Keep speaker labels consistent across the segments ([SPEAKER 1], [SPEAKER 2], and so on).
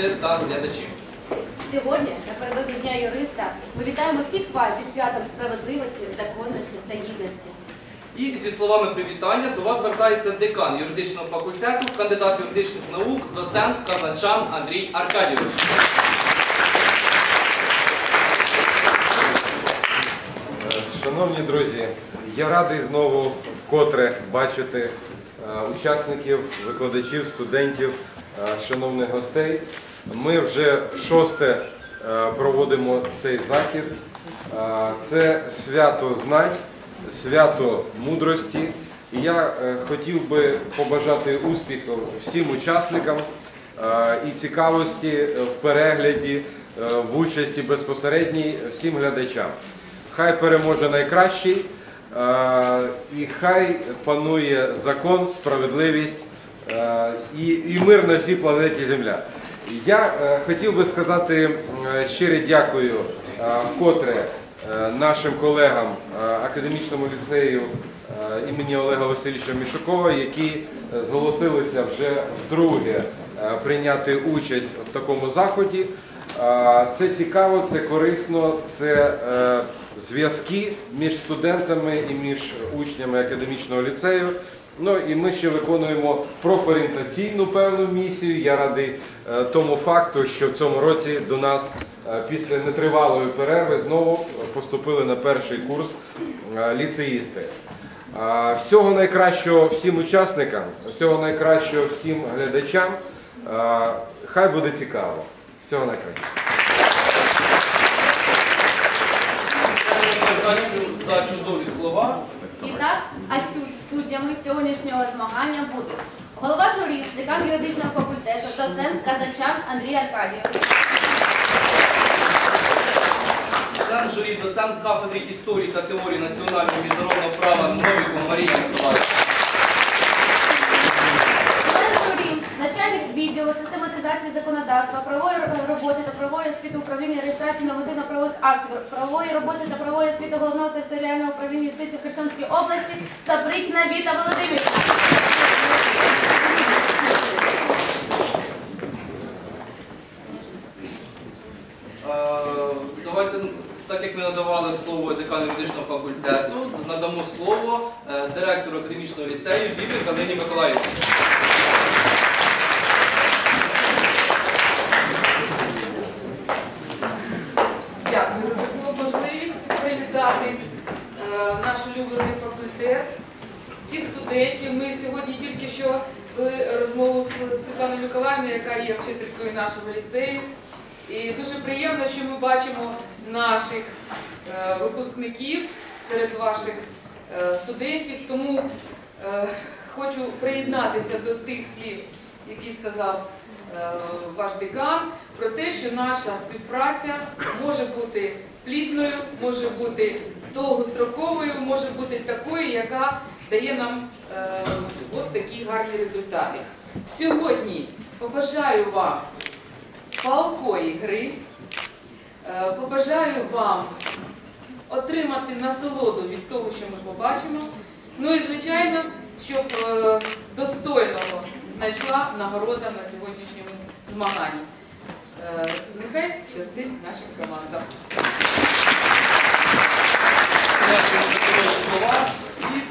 [SPEAKER 1] студенти та глядачі.
[SPEAKER 2] Сьогодні, напередодні Дня юриста, ми вітаємо всіх вас зі святом справедливості, законності та гідності.
[SPEAKER 1] І зі словами привітання до вас звертається декан юридичного факультету, кандидат юридичних наук, доцент Казанчан Андрій Аркадійович.
[SPEAKER 3] Шановні друзі, я радий знову вкотре бачити е, учасників, викладачів, студентів, шановних гостей. Ми вже в шосте е, проводимо цей захід. Е, Це свято знань, свято мудрості. І я е, хотів би побажати успіху всім учасникам е, і цікавості в перегляді, е, в участі безпосередній всім глядачам. Хай переможе найкращий, е, і хай панує закон, справедливість е, і, і мир на всій планеті Земля. Я е, хотів би сказати е, щире дякую е, вкотре е, нашим колегам е, академічному ліцею е, імені Олега Васильовича Мішукова, які е, зголосилися вже вдруге е, прийняти участь в такому заході. Е, Це цікаво, це корисно, це е, зв'язки між студентами і між учнями академічного ліцею. Ну і ми ще виконуємо профорієнтаційну певну місію. Я радий е, тому факту, що в цьому році до нас е, після нетривалої перерви знову поступили на перший курс е, ліцеїсти. Всього найкращого всім учасникам, всього найкращого всім глядачам. Хай буде цікаво. Всього найкращого.
[SPEAKER 1] Дякую за чудові слова.
[SPEAKER 2] І так, а су- сьогоднішнього змагання будуть голова журі, декан юридичного факультету, доцент Казачан Андрій Аркадійович,
[SPEAKER 1] Член журі, доцент кафедри історії та теорії національного міжнародного права Новікова Марія Миколаївна.
[SPEAKER 2] член журі, начальник відділу систематизації законодавства, правової роботи та правової освіти управління реєстрації нормативно-правових актів, правової роботи та правової освіти головного територіального управління юстиції в Херсонській області Саприкна Віта Володимирівна.
[SPEAKER 1] Е, Давайте, так як ми надавали слово декану юридичного факультету, надамо слово е, директору академічного ліцею Бібі Галині Миколаївні.
[SPEAKER 4] Дякую за таку можливість привітати е, наш улюблений факультет, всіх студентів. Ми сьогодні тільки що вели розмову з Світланою Миколаївною, яка є вчителькою нашого ліцею. І дуже приємно, що ми бачимо наших е, випускників серед ваших е, студентів. Тому е, хочу приєднатися до тих слів, які сказав ваш декан, про те, що наша співпраця може бути плідною, може бути довгостроковою, може бути такою, яка дає нам е, от такі гарні результати. Сьогодні побажаю вам палкої гри, е, побажаю вам отримати насолоду від того, що ми побачимо. Ну і звичайно, щоб е, достойного знайшла нагорода на сьогоднішньому змаганні. Нехай щастить нашим командам.
[SPEAKER 1] Дякую за чудові слова.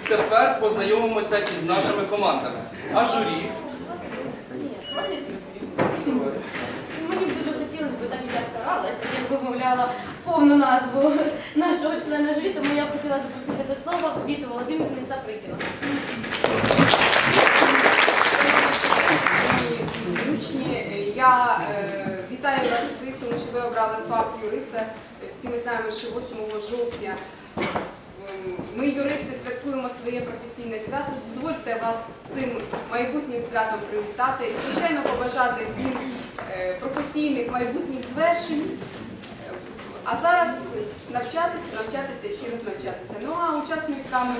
[SPEAKER 1] І тепер познайомимося із нашими командами. А журі
[SPEAKER 2] Мені б дуже хотілося б, так як я старалась, так як вимовляла повну назву нашого члена журі, тому я б хотіла запросити до слова Віту Володимирівну Саприкіну.
[SPEAKER 5] Учні, я е, вітаю вас всіх, тому що ви обрали факт юриста. Всі ми знаємо, що 8 жовтня Ем, ми, юристи, святкуємо своє професійне свято. Дозвольте вас з цим майбутнім святом привітати і, звичайно, побажати всім е, професійних майбутніх звершень. А зараз навчатися, навчатися і ще раз навчатися. Ну а учасникам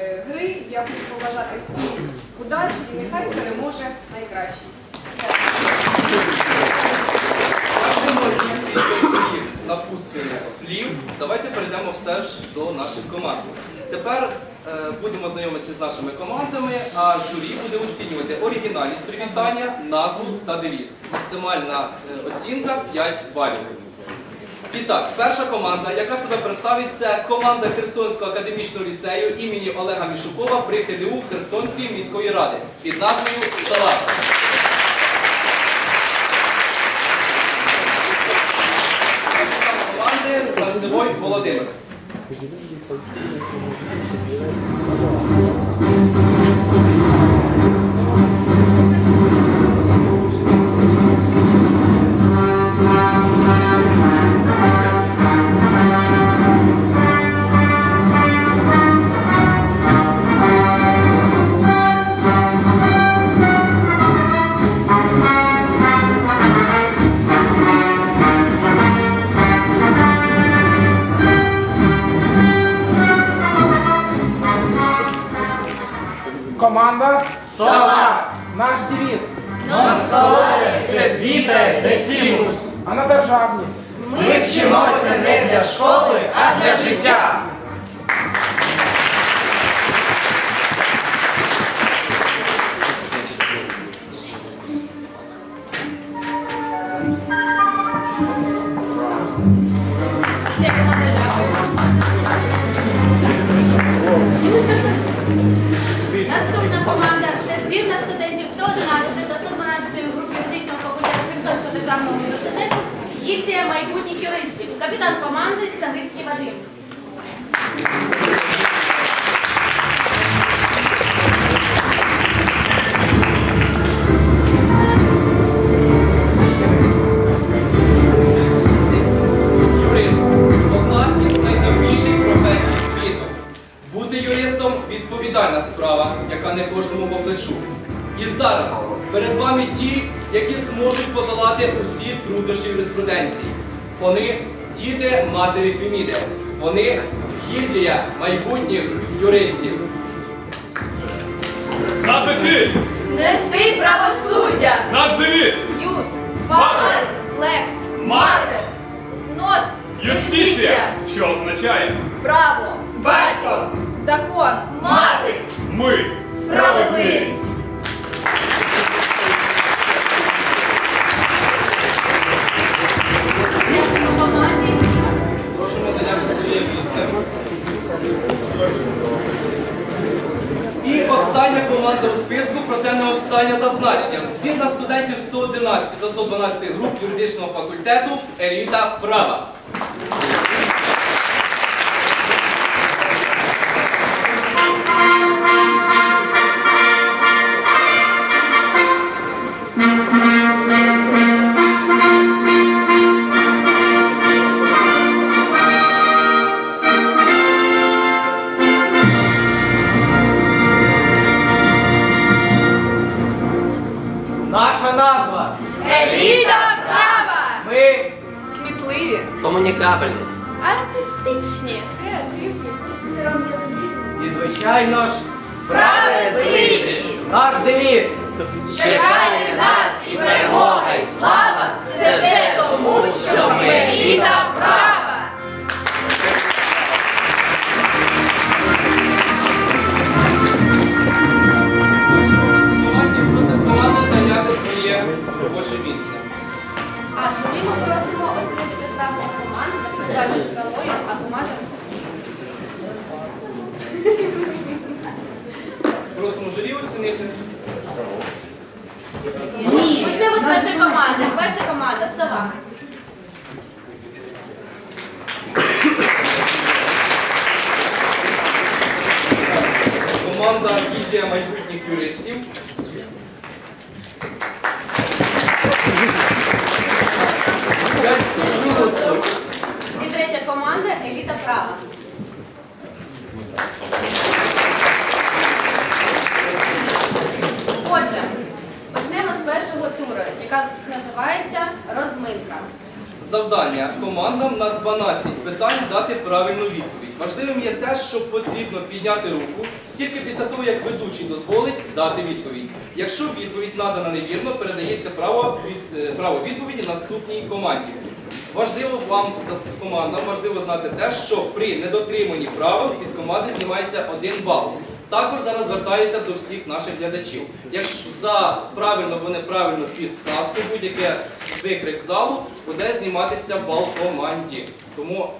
[SPEAKER 5] е, гри я хочу побажати всім удачі і нехай переможе найкращий
[SPEAKER 1] таких напутственних слів, давайте перейдемо все ж до наших команд. Тепер е, будемо знайомитися з нашими командами, а журі буде оцінювати оригінальність привітання, назву та девіз. Максимальна е, оцінка 5 балів. І так, перша команда, яка себе представить, це команда Херсонського академічного ліцею імені Олега Мішукова при ХДУ Херсонської міської ради під назвою Салата. Лозовой Володимир. питання за зазначенням. Спільна студентів 111 до 112 груп юридичного факультету еліта права. Важливо вам командам важливо знати те, що при недотриманні правил із команди знімається один бал. Також зараз звертаюся до всіх наших глядачів. Якщо за правильно або неправильну підсказку, будь-яке викрик залу буде зніматися бал команді. Тому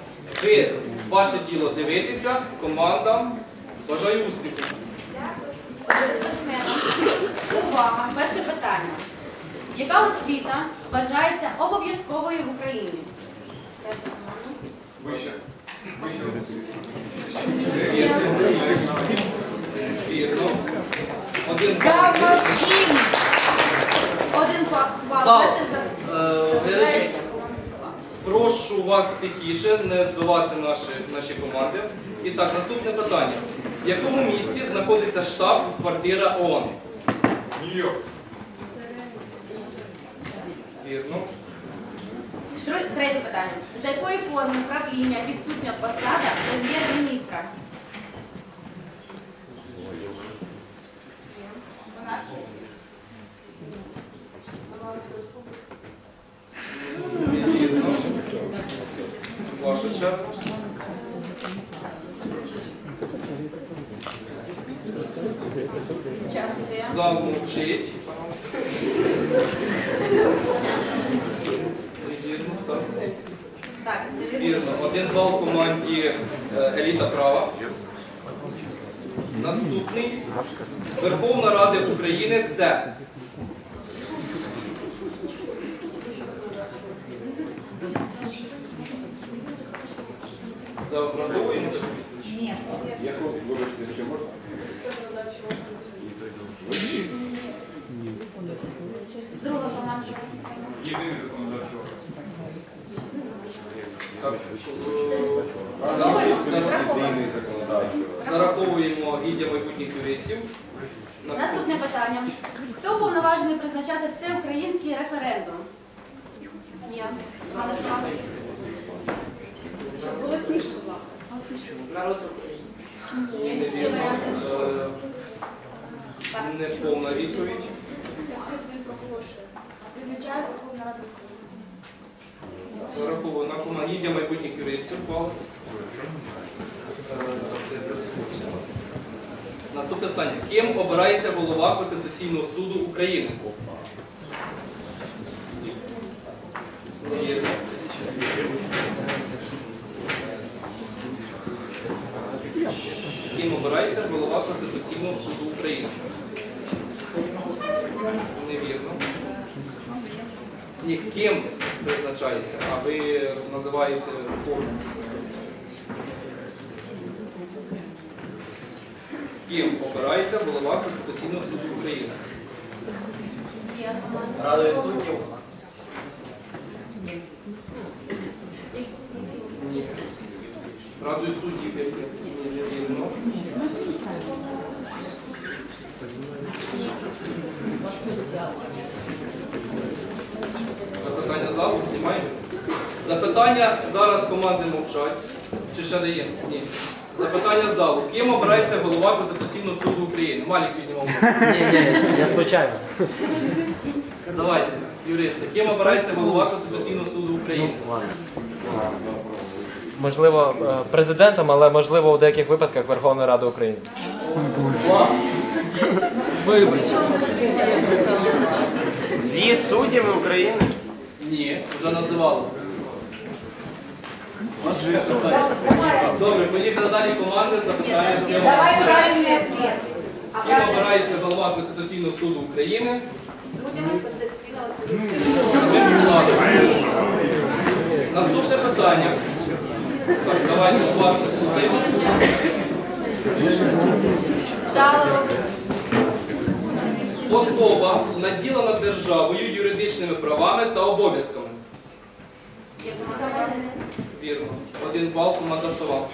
[SPEAKER 1] ви ваше діло дивитися, командам. Бажаю успіху.
[SPEAKER 2] Отже, розпочнемо. Увага! Перше питання. Яка освіта вважається обов'язковою в Україні?
[SPEAKER 1] Один
[SPEAKER 2] Замовчим! Один ба- бал.
[SPEAKER 1] Е, прошу вас тихіше, не збивати наші, наші команди. І так, наступне питання. В якому місті знаходиться штаб-квартира ООН?
[SPEAKER 6] Нью-Йорк.
[SPEAKER 1] Вірно.
[SPEAKER 2] Третє питання. За якої форми правління відсутня посада прем'єр-міністра?
[SPEAKER 1] Ваша черга.
[SPEAKER 2] Час іде.
[SPEAKER 1] Зал мовчить. Вірно. Один бал команді е, Еліта права. Наступний. Верховна Рада України це. Заобразовуємо? Ні.
[SPEAKER 3] Яку, вибачте, ще можна?
[SPEAKER 2] Друга команда.
[SPEAKER 6] Єдиний законодавчий орган.
[SPEAKER 1] Зараховуємо гіддя майбутніх юристів.
[SPEAKER 2] Наступне питання. Хто уповноважений призначати всеукраїнський референдум? Владислав.
[SPEAKER 5] Голосніше, будь ласка.
[SPEAKER 1] Народ
[SPEAKER 2] Ні.
[SPEAKER 1] Е, Неповна відповідь.
[SPEAKER 5] Президент проголошує. Призначає Верховна Рада України.
[SPEAKER 1] Зараховано командія майбутніх юристів. Наступне питання. Ким обирається голова Конституційного суду України? Ким обирається голова Конституційного суду України? Невірно. Ні, ким призначається, а ви називаєте форму. Ким обирається голова Конституційного суду України?
[SPEAKER 7] Радою суддів.
[SPEAKER 1] Радою суддів є. Ні, не вірно. Запитання залу знімаємо? Запитання зараз команди мовчать. Чи ще дає? Ні. Запитання залу. Ким обирається голова Конституційного суду України? Малік піднімав.
[SPEAKER 8] Ні, ні, я случайно.
[SPEAKER 1] Давайте, юристи. Ким обирається голова Конституційного суду України?
[SPEAKER 8] Можливо, е, президентом, але можливо у деяких випадках Верховної Ради України.
[SPEAKER 7] Зі суддями України.
[SPEAKER 1] Ні, вже називалося. Добре, поїхали далі команди запитання.
[SPEAKER 5] Давай
[SPEAKER 1] обирається-
[SPEAKER 5] правильний ответ.
[SPEAKER 1] З ким обирається голова Конституційного суду України?
[SPEAKER 2] Суддями Конституційного суду.
[SPEAKER 1] Самим. Наступне питання. Так, давайте уважно слухаємо. Особа наділена державою юридичними правами та обов'язками. Вірно. Один бал команда сова.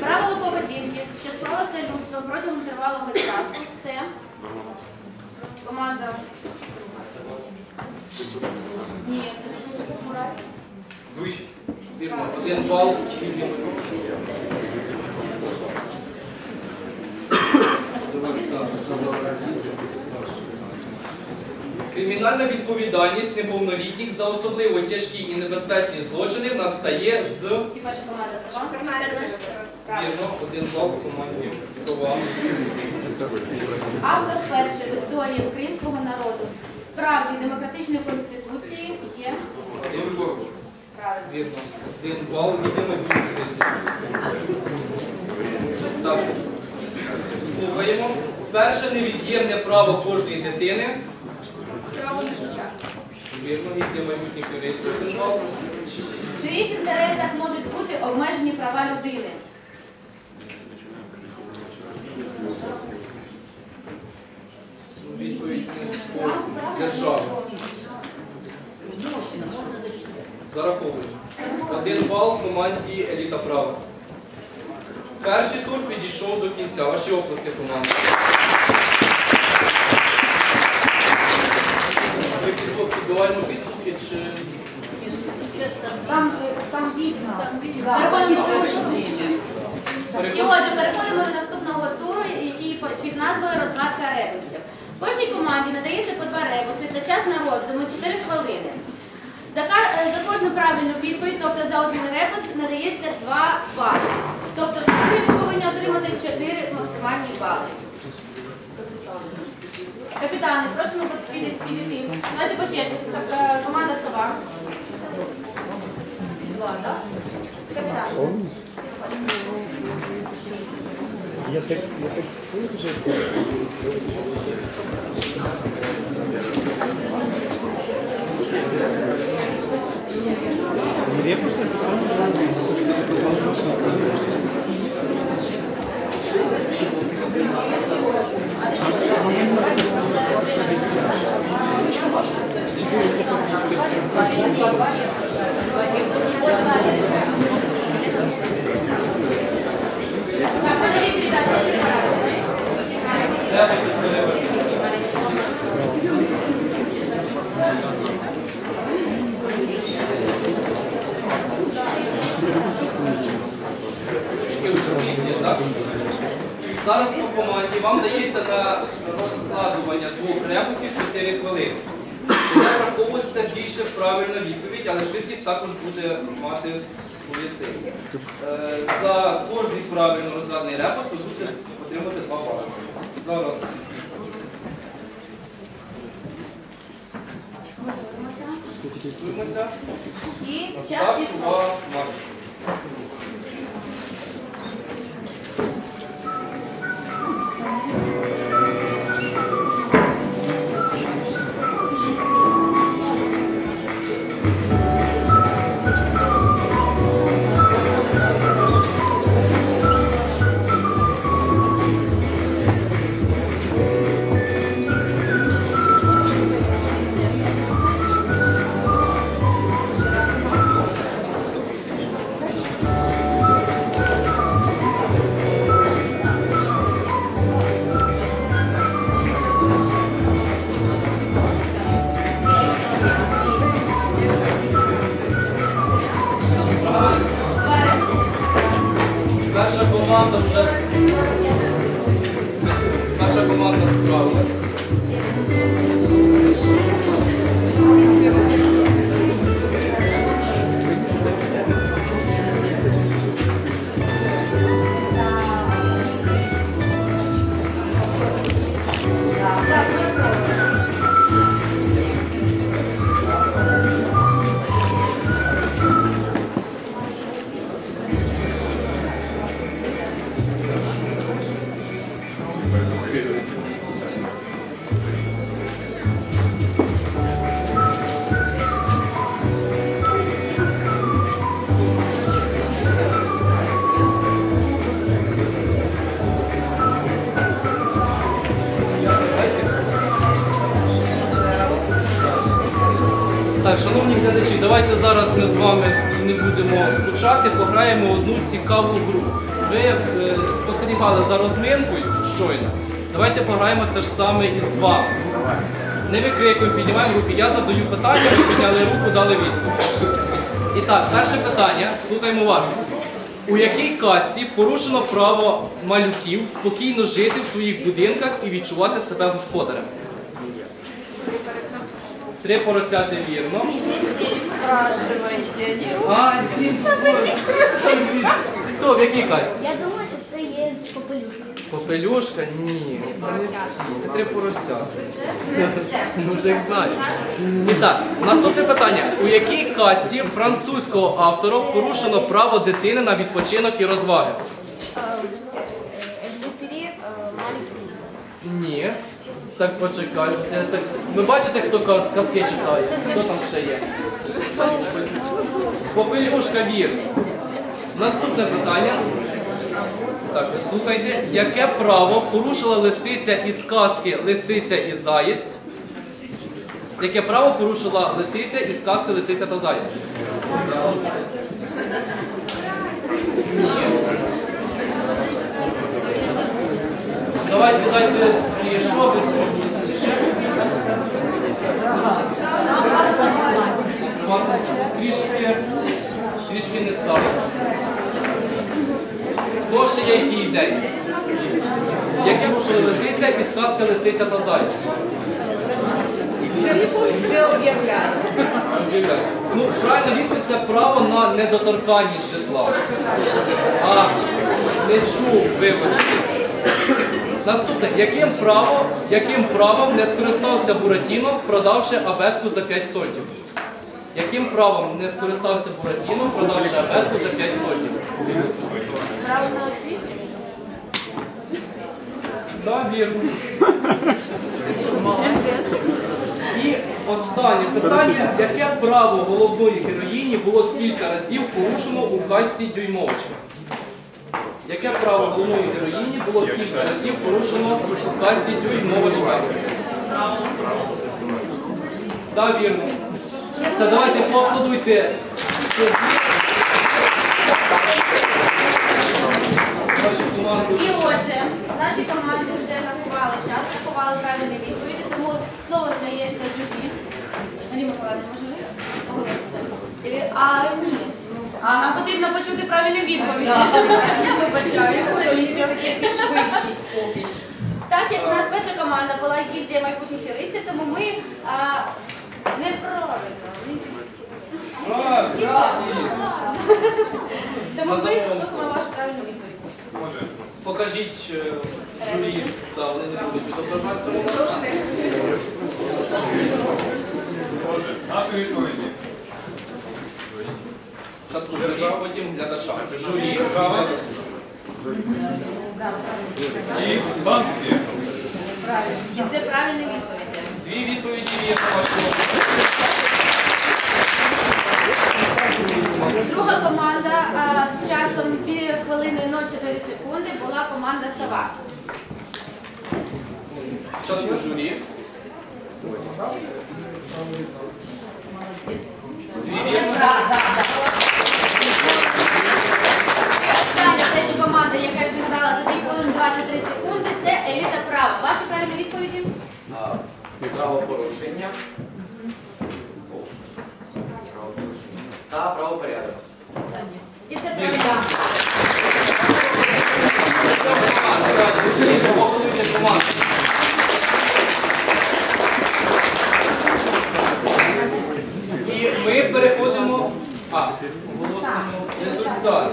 [SPEAKER 2] Правило поведінки, що склалося людство протягом тривалого часу. Це команда. Ні, це
[SPEAKER 6] Звичай.
[SPEAKER 1] Вірно, один бал. Кримінальна відповідальність неповнолітніх за особливо тяжкі і небезпечні злочини настає з вірно, один бал команді сова.
[SPEAKER 2] Автор перший в історії українського народу справді демократичної конституції є
[SPEAKER 1] Один
[SPEAKER 2] правильно.
[SPEAKER 1] Вірно. Один бал, відомо. Так. Слухаємо. Перше невід'ємне право кожної дитини.
[SPEAKER 5] Право на життя.
[SPEAKER 1] Вірно.
[SPEAKER 2] В чиїх інтересах можуть бути обмежені права людини?
[SPEAKER 1] Відповідь не держава. Зараховуємо. Один бал команді Еліта Права. Перший тур підійшов до кінця. Ваші оплески команди. Ви підбиваємо підсумки чи
[SPEAKER 2] Там, е, там вікна. Переходимо І отже, переходимо до наступного туру, який під назвою Розгадка ребусів. Кожній команді надається по два ребуси та час на роздуму 4 хвилини. За, е, за кожну правильну відповідь, тобто за один ребус, надається 2 бали. Тобто ви повинні отримати 4 максимальні бали. Капітани, просимо підійти. підійти. Давайте по черзі. Е, Команда Сова. Влада. Капітан.
[SPEAKER 1] Ребуси, цікаву гру. Ви е, спостерігали за розминкою щойно. Давайте пограємо це ж саме і з вами. Не викрикуємо, піднімаємо руки. Я задаю питання, ви підняли руку, дали відповідь. І так, перше питання, слухаємо уважно. У якій касті порушено право малюків спокійно жити в своїх будинках і відчувати себе господарем? Три поросяти вірно. А, ді- Хто? В якій касті?
[SPEAKER 9] Я думаю, що це є з попелюшкою.
[SPEAKER 1] Попелюшка? Ні, це не ці, це три поросята. Ну їх знаєш. І так, наступне питання. У якій касті французького автора порушено право дитини на відпочинок і розваги?
[SPEAKER 9] Екзюпері маленький.
[SPEAKER 1] Ні. Так почекай. Так... Ви бачите, хто каз- казки читає? Хто там ще є? Попелюшка вірно. Наступне питання. Так, ви слухайте. Яке право порушила лисиця із казки Лисиця і Заєць? Яке право порушила лисиця із казки Лисиця та Заєць? Давайте дайте що Трішки, трішки не так. Хто ще є які ідеї? Яке порушили лисиця і сказка лисиця та зайця? Ну, правильна відповідь це право на недоторканність житла. А, не чув, вибачте. Наступне, яким правом, яким правом не скористався Буратіно, продавши абетку за 5 сольдів? Яким правом не скористався Буратіно, продавши абетку за 5 сольдів?
[SPEAKER 2] Право на освіту.
[SPEAKER 1] Так, вірно. І останнє питання. Яке право головної героїні було кілька разів порушено у касті Дюймовича? Яке право головної героїні було кілька разів порушено у касті Дюймовича? Так, вірно. Це давайте поаплодуйте.
[SPEAKER 2] І ось е, наші команди вже рахували час, рахували правильні відповіді, тому слово надається журі. Аліна Миколаївна, може ви оголосите? А ні. А нам потрібно почути правильні відповіді. Вибачаю.
[SPEAKER 4] Швидкість поки.
[SPEAKER 2] Так як у нас перша команда була гільдія майбутніх юристів, тому ми неправильно. Тому ми слухаємо вашу правильну відповідь.
[SPEAKER 1] Покажіть е, журі, да, вони не будуть відображатися.
[SPEAKER 6] Наші відповіді.
[SPEAKER 1] Спочатку журі, потім глядачам. Журі.
[SPEAKER 6] Держава. І санкції.
[SPEAKER 2] І це правильні відповіді.
[SPEAKER 1] Дві відповіді є по вашому.
[SPEAKER 2] Друга команда а, з часом 2 хвилини 0,4 секунди була команда Сова.
[SPEAKER 1] Спочатку журі. Дві.
[SPEAKER 2] Остання третя команда, яка відповідала за 2 хвилини 23 секунди, це еліта права. Ваші правильні відповіді?
[SPEAKER 7] Правопорушення. Та правопорядок.
[SPEAKER 2] І це
[SPEAKER 1] команду. І ми переходимо. А, оголосимо результат.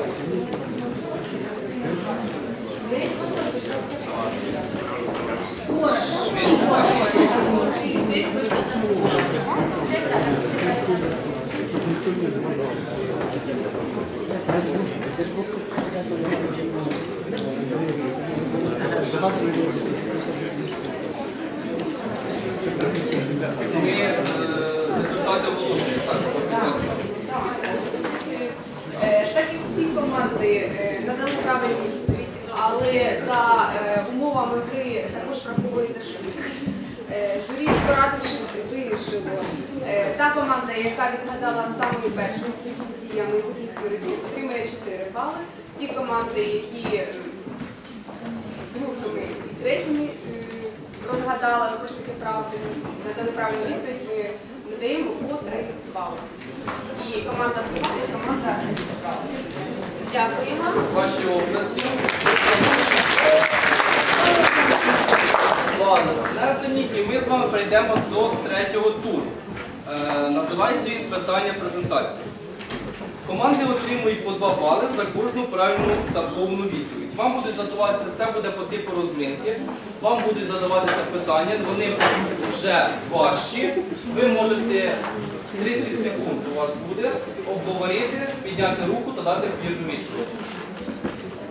[SPEAKER 1] Так,
[SPEAKER 5] Так всі команди е, надали правильну відповідь, але за е, умовами гри також швидкість. Е, Журі, порадившись, вирішило. Та команда, яка відгадала самою першою діями юристів, отримає 4 бали. Ті команди, які другими і третіми е, все ж таки правду, надали правильну відповідь, ми додаємо по 3 бали. І команда «Сова» і команда «Браво». Дякуємо.
[SPEAKER 1] Ваші області. Ладно, внесені, і ми з вами перейдемо до третього туру. Е, називається він питання презентації. Команди отримують по 2 бали за кожну правильну та повну відповідь. Вам будуть задаватися, це буде по типу розминки. Вам будуть задаватися питання, вони будуть вже важчі. Ви можете 30 секунд у вас буде обговорити, підняти руку та дати вірну відповідь.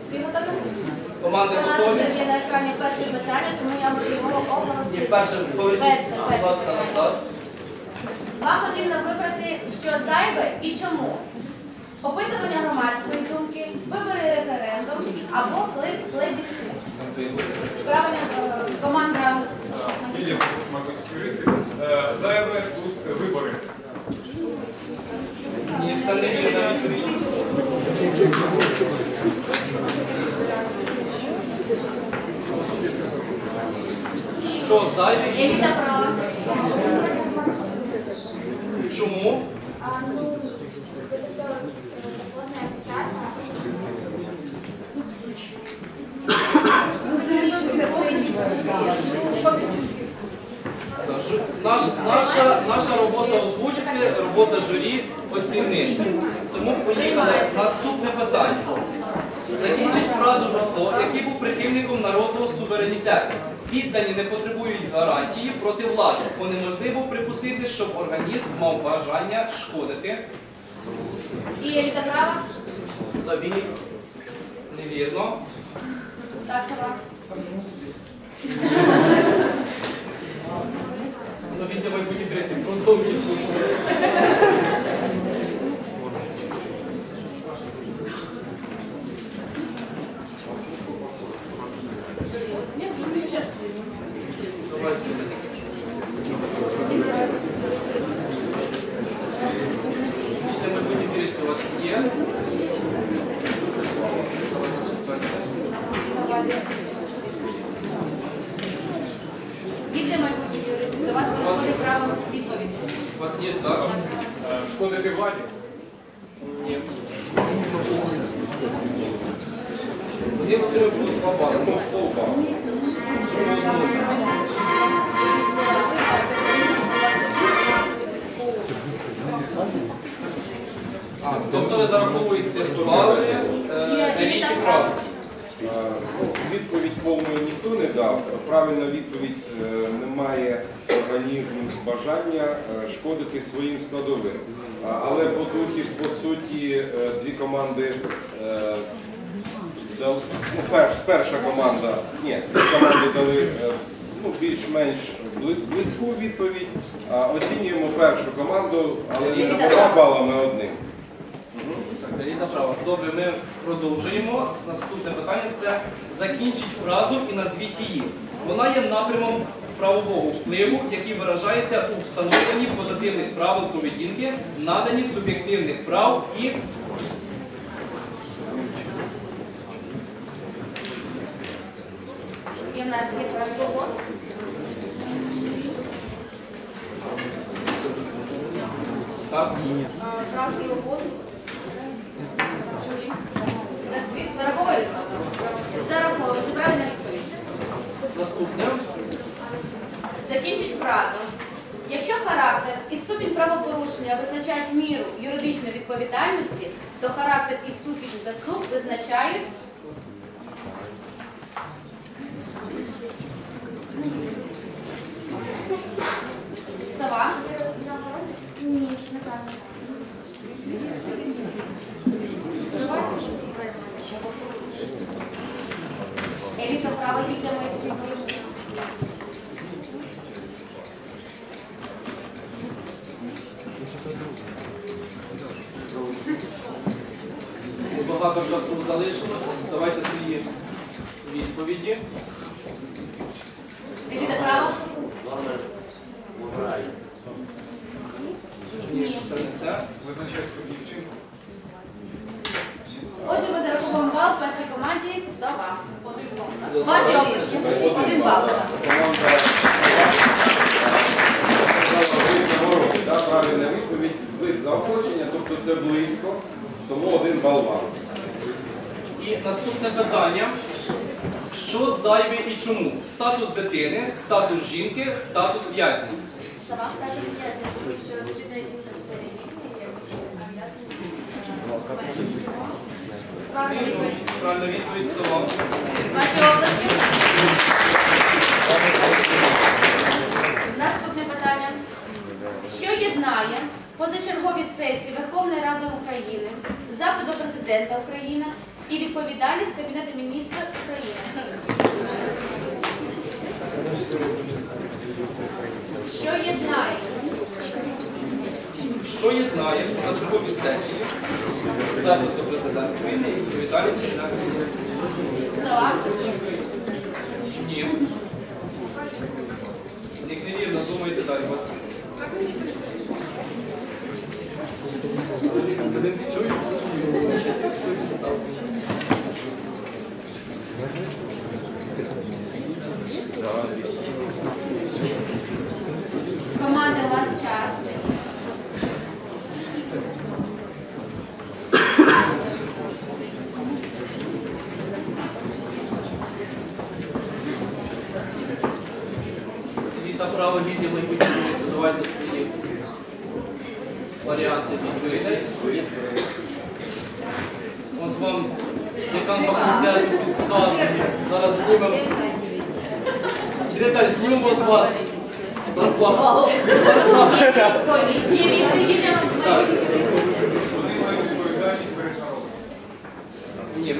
[SPEAKER 2] Всі готові?
[SPEAKER 1] Команди
[SPEAKER 2] У нас
[SPEAKER 1] готові?
[SPEAKER 2] вже є на екрані перше питання, тому я можу його
[SPEAKER 1] Ні,
[SPEAKER 2] оголосити.
[SPEAKER 1] перше поверніть,
[SPEAKER 2] Перше,
[SPEAKER 1] будь
[SPEAKER 2] перше
[SPEAKER 1] ласка,
[SPEAKER 2] питання.
[SPEAKER 1] назад.
[SPEAKER 2] Вам потрібно вибрати, що зайве і чому. Опитування громадської думки, вибори референдум або плеб- плебісцит. Правильно, е, команда
[SPEAKER 6] Зайве тут вибори.
[SPEAKER 1] Що зайве?
[SPEAKER 2] Еліта права.
[SPEAKER 1] Чому?
[SPEAKER 9] А, ну, это все законно и официально.
[SPEAKER 1] Жу- Наш, наша, наша робота озвучити, робота журі оцінити. Тому поїхали. Наступне питання. Закінчить фразу Руссо, який був прихильником народного суверенітету. Піддані не потребують гарантії проти влади, бо неможливо припустити, щоб організм мав бажання шкодити
[SPEAKER 2] І еліта права.
[SPEAKER 1] собі. Невірно.
[SPEAKER 2] Так, сова.
[SPEAKER 1] Ну, відділ майбутніх туристів продовжують. Давайте. Це майбутні туристи у вас є.
[SPEAKER 2] Відділ майбутніх юристів. До вас приходить право відповіді.
[SPEAKER 1] У вас є так?
[SPEAKER 6] Е, Шкодити владі.
[SPEAKER 1] Ні. Вони отримують по два бали. Ну, полбала. А, тобто ви зараховуєте бали е, еліті прав.
[SPEAKER 3] Е, ну, Відповідь повної ніхто не дав. Правильна відповідь е, немає організму бажання е, шкодити своїм складовим. А, Але по суті, по суті, е, дві команди. е, дал- ну, перш- перша команда, ні, команди дали е, ну, більш-менш близьку відповідь. А, Оцінюємо першу команду, але не двома балами одним.
[SPEAKER 1] Добре, ми продовжуємо. Наступне питання це закінчіть фразу і назвіть її. Вона є напрямом правового впливу, який виражається у встановленні позитивних правил поведінки, наданні суб'єктивних прав і
[SPEAKER 2] І в нас є
[SPEAKER 1] так.
[SPEAKER 2] І угоду. Журі. Зараховуєте? Зараховуєте. Відповідь.
[SPEAKER 1] Наступне.
[SPEAKER 2] Закінчить фразу. Якщо характер і ступінь правопорушення визначають міру юридичної відповідальності, то характер і ступінь заслуг визначають сова.
[SPEAKER 9] Ні, це неправильно.
[SPEAKER 2] Еліта права.
[SPEAKER 1] Багато часу залишилось. Давайте свої відповіді.
[SPEAKER 2] Еліта права?
[SPEAKER 6] Визначай собі вчинку.
[SPEAKER 2] Отже, ми зараховуємо бал першій команді сова.
[SPEAKER 5] Один бал.
[SPEAKER 2] Ваші області. Один бал.
[SPEAKER 3] Команда. Нагороди, так?
[SPEAKER 6] це близько, тому один бал вам.
[SPEAKER 1] І наступне питання. Що зайве і чому? Статус дитини, статус жінки, статус в'язня.
[SPEAKER 9] Сама статус в'язня, тому що дитина жінка це в'язень
[SPEAKER 2] Правильно відповідь.
[SPEAKER 1] Відповідь.
[SPEAKER 2] Ваші області. Наступне питання. Що єднає позачергові сесії Верховної Ради України, запит до президента України і відповідальність Кабінету міністрів України? Що єднає?
[SPEAKER 1] Що єднає позачергові сесії, запис до президента України і відповідальність Кабінету Міністрів? Ні. Як невірно, думайте далі вас. Вони не чують?
[SPEAKER 2] Команда, у вас час.
[SPEAKER 1] Віта право відділу і поділити, задавайте свої варіанти відповідей. От вам декан факультету підсказує. Зараз знімемо. Директор, знімемо з вас зарплату.
[SPEAKER 2] Є відповіді на
[SPEAKER 1] Так.
[SPEAKER 6] Вони мають відповідальність перед народом.
[SPEAKER 1] Ні.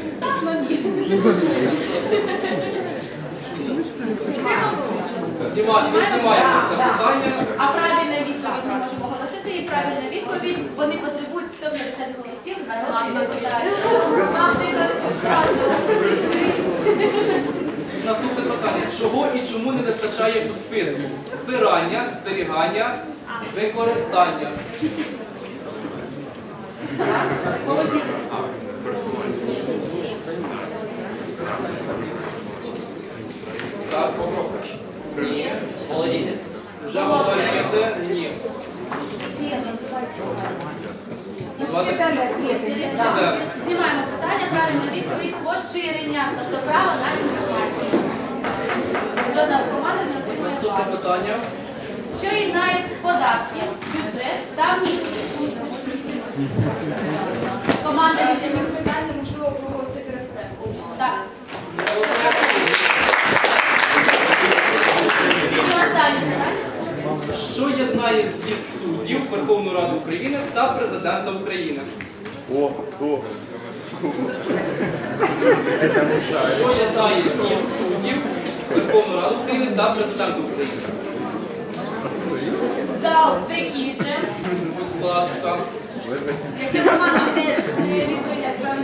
[SPEAKER 1] Знімаємо, ми знімаємо це питання.
[SPEAKER 2] А правильна відповідь ми можемо оголосити. І правильна відповідь вони потребують 150 голосів на командне питання. Вам не
[SPEAKER 1] Наступне питання. Чого і чому не вистачає у списку? Збирання, зберігання, використання. Так, Ні. Володіння. Вже говорите? Ні. Звати? Все.
[SPEAKER 2] Знімаємо питання. Правильна відповідь поширення, тобто право на інформацію. Жодна команда не отримує
[SPEAKER 1] питання.
[SPEAKER 2] Що єднає податки, бюджет та місце? Команда
[SPEAKER 5] питання можливо проголосити референдум.
[SPEAKER 2] Так. І.
[SPEAKER 1] Що єднає з'їзд суддів Верховну Раду України та президента України?
[SPEAKER 3] О, о.
[SPEAKER 1] Єднає суддів Верховну Раду України та президента України?
[SPEAKER 2] Зал тихіше.
[SPEAKER 1] Будь ласка.
[SPEAKER 2] Якщо команда не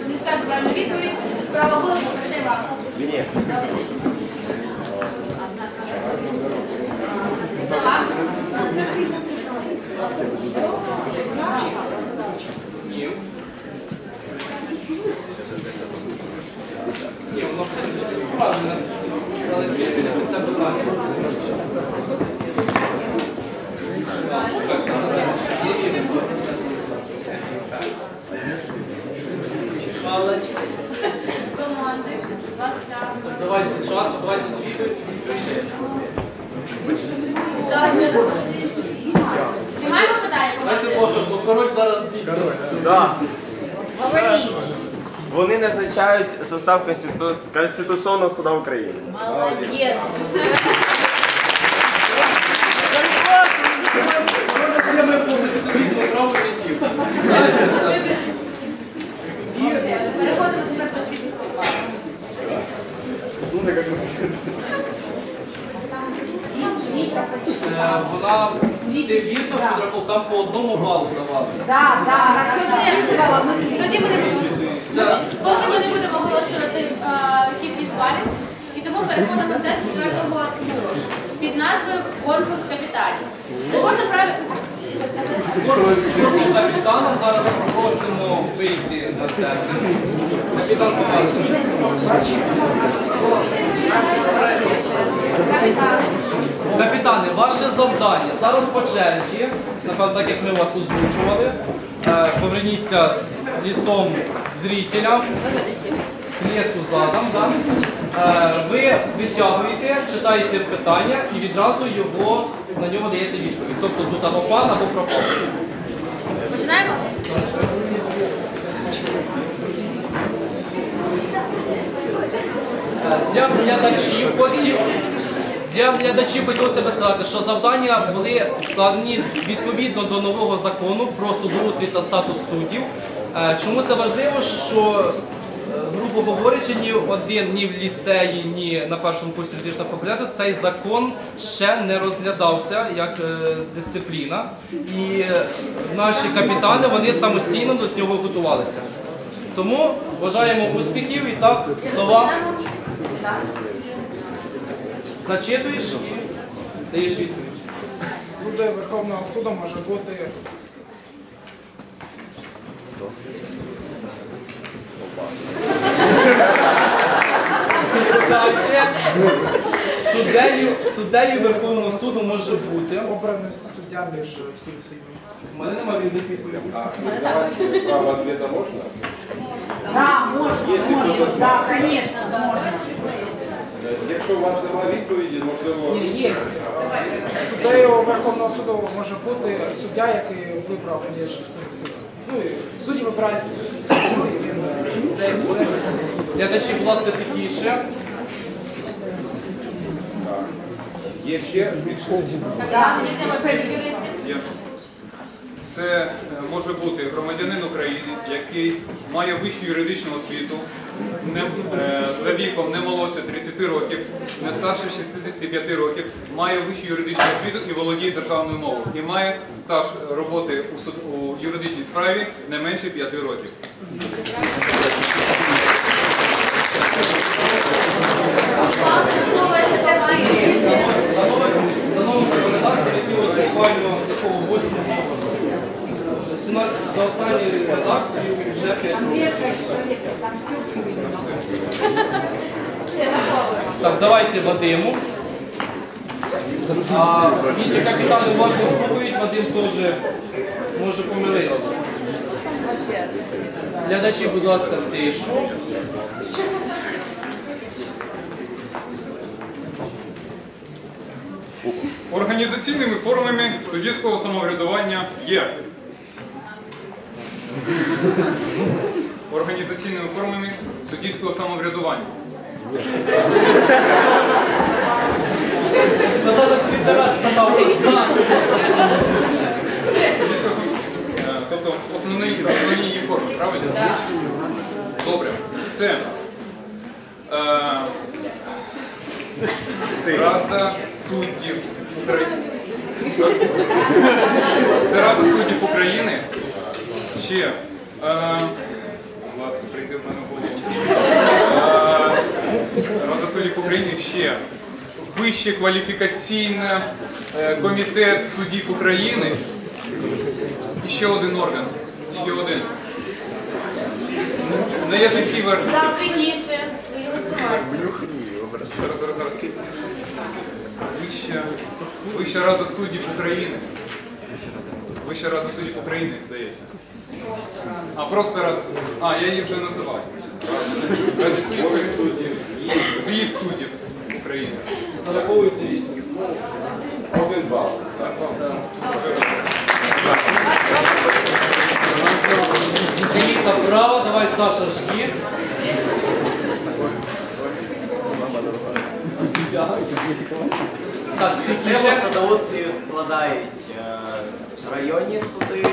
[SPEAKER 2] не скаже правильну відповідь, право голосу перейде вам.
[SPEAKER 3] Ні.
[SPEAKER 2] Це.
[SPEAKER 1] Ні. Ні, воно. Але це питання.
[SPEAKER 2] Команди. У вас час.
[SPEAKER 1] давайте час, давайте звідти.
[SPEAKER 2] Зараз ще раз. Знімаємо питання,
[SPEAKER 1] Давайте король зараз дійсно.
[SPEAKER 7] Говори. Вони назначають состав Конституційного суду України.
[SPEAKER 2] Молодець.
[SPEAKER 1] Е, Вона вірно підрахував, там по одному балу давали.
[SPEAKER 2] Тоді ми не будемо. Поки ми не будемо оголошувати е, кількість балів, і тому переходимо до четвертого туру під назвою Конкурс капіталів. Це правильно.
[SPEAKER 1] Кожного капітана зараз просимо вийти на центр. Капітан. Капітане, ваше завдання зараз по черзі, напевно, так як ми вас озвучували, е, поверніться лицом зрителям, к лесу задом. Да? Е, ви витягуєте, читаєте питання і відразу його, на нього даєте відповідь. Тобто тут або пан, або пропав.
[SPEAKER 2] Починаємо?
[SPEAKER 1] Для глядачів хотів, для глядачів хотілося би сказати, що завдання були складені відповідно до нового закону про судоустрій та статус суддів. Е, Чому це важливо? Що, е, грубо говорячи, ні один, ні в ліцеї, ні на першому курсі юридичного факультету цей закон ще не розглядався як е, дисципліна. І наші капітани вони самостійно до нього готувалися. Тому бажаємо успіхів і так, слова. Зачитуєш і даєш відповідь.
[SPEAKER 10] Суддею Верховного суду може бути
[SPEAKER 1] Читайте. Суддею, суддею Верховного суду може бути.
[SPEAKER 10] обраний суддя між всім суддями.
[SPEAKER 1] У мене немає рівних відповідей.
[SPEAKER 3] Право ответа можно?
[SPEAKER 11] Да, можно, можно, да, конечно, можно.
[SPEAKER 3] Якщо у вас немає відповіді, можливо...
[SPEAKER 10] Ні, є. Суддею Верховного суду може бути суддя, який вибрав між всім. Ну, судді суду.
[SPEAKER 1] Глядачі, будь ласка, тихіше.
[SPEAKER 3] Є ще більше?
[SPEAKER 2] Так, йдемо перед юристів.
[SPEAKER 6] Є це е, може бути громадянин України, який має вищу юридичну освіту, не, е, за віком не молодше 30 років, не старше 65 років, має вищу юридичну освіту і володіє державною мовою, і має стаж роботи у, суд, у юридичній справі не менше 5 років.
[SPEAKER 1] Шановні законодавство, буквально 8 за останню редакцію вже 5. Так, давайте Вадиму. А Інші капітани уважно спробують, Вадим теж може помилитися. Глядачі, будь ласка, тишу.
[SPEAKER 6] Організаційними формами суддівського самоврядування є Організаційними формами суддівського самоврядування. Е, Тобто основні, основні її форми, правильно? Добре. Це е, Рада суддів України. Це Рада суддів України. Ще. Е, будь ласка, прийди в мене голову. Е, Рада суддів України ще. Вище кваліфікаційний е, комітет суддів України. І ще один орган. Ще один. Не є такі версії.
[SPEAKER 2] Ілюструвати.
[SPEAKER 6] Зараз, зараз, зараз. Вища, Вища Рада суддів України. Вища Рада суддів України, здається. А, просто Рада. А, я її вже суддів. З'їзд суддів України.
[SPEAKER 1] Зараховуйте відповідь.
[SPEAKER 3] Один бал.
[SPEAKER 1] Київ направо, давай Саша жги. Так, тихіше.
[SPEAKER 12] судоустрію складають е, районні суди,